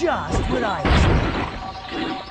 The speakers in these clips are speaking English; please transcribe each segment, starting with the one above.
just what I expected.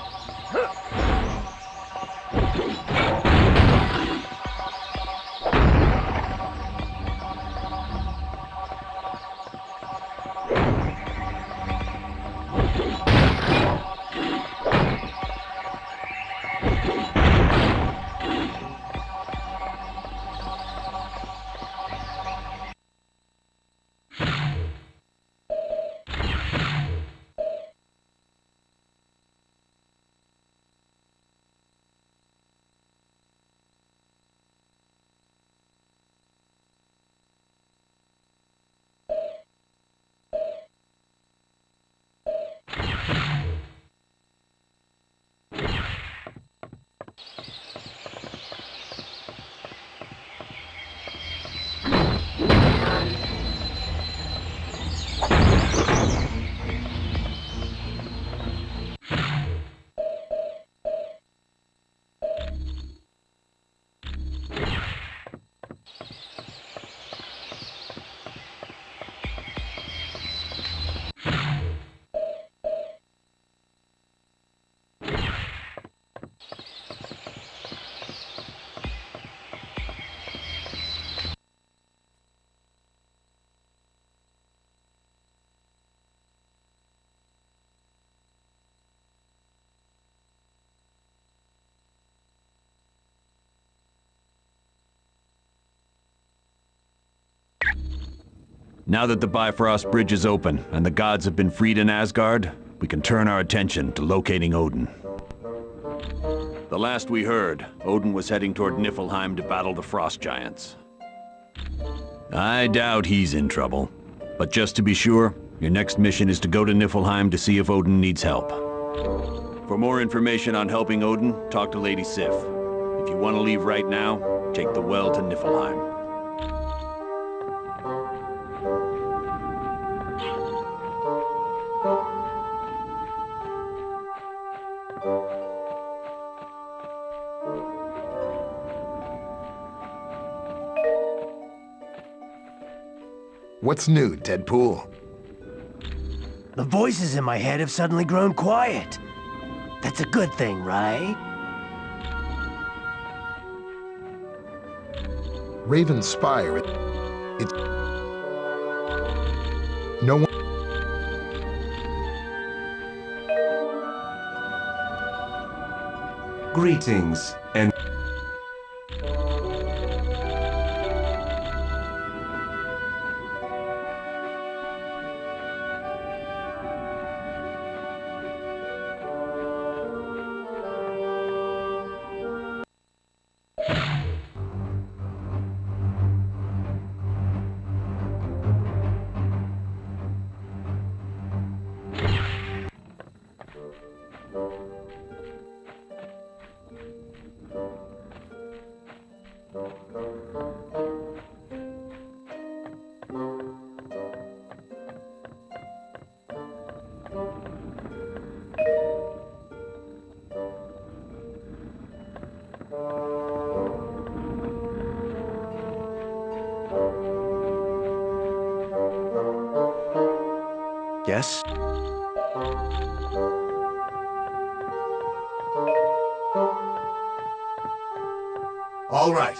Now that the Bifrost Bridge is open and the gods have been freed in Asgard, we can turn our attention to locating Odin. The last we heard, Odin was heading toward Niflheim to battle the Frost Giants. I doubt he's in trouble. But just to be sure, your next mission is to go to Niflheim to see if Odin needs help. For more information on helping Odin, talk to Lady Sif. If you want to leave right now, take the well to Niflheim. What's new, Deadpool? The voices in my head have suddenly grown quiet. That's a good thing, right? Raven Spire. It, it. Greetings, and Yes? All right.